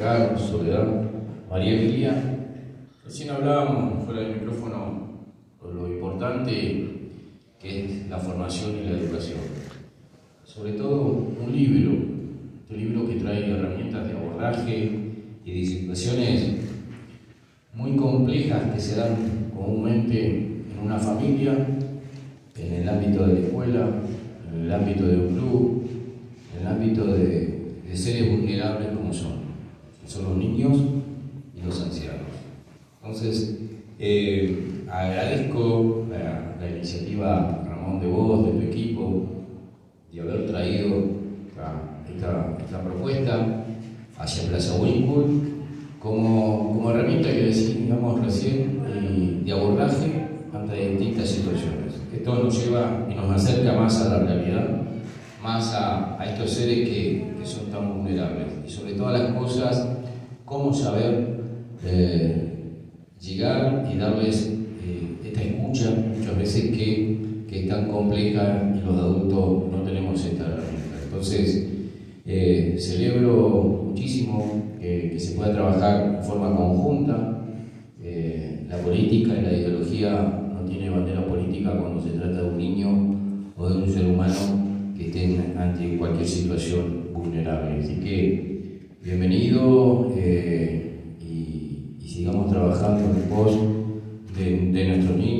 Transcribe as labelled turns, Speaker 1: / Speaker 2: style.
Speaker 1: Ricardo, Soledad, María Emilia. Recién hablábamos fuera del micrófono de lo importante que es la formación y la educación. Sobre todo un libro, este libro que trae herramientas de abordaje y de situaciones muy complejas que se dan comúnmente en una familia, en el ámbito de la escuela, en el ámbito de un club, en el ámbito de seres vulnerables como son, son los niños y los ancianos. Entonces, eh, agradezco la, iniciativa, Ramón, de vos, de tu equipo, de haber traído esta, esta, propuesta hacia Plaza Winwood como, como herramienta que decíamos recién eh, de abordaje ante distintas situaciones. Esto nos lleva y nos acerca más a la realidad, más a, a estos seres que, son tan vulnerables y sobre todas las cosas, cómo saber eh, llegar y darles eh, esta escucha muchas veces que, que, es tan compleja y los adultos no tenemos esta herramienta. Entonces, eh, celebro muchísimo que, se pueda trabajar en forma conjunta. Eh, la política y la ideología no tiene bandera política cuando se trata de un niño o de un ser humano ante cualquier situación vulnerable. Así que, bienvenido eh, y, sigamos trabajando en pos de, de nuestros niños.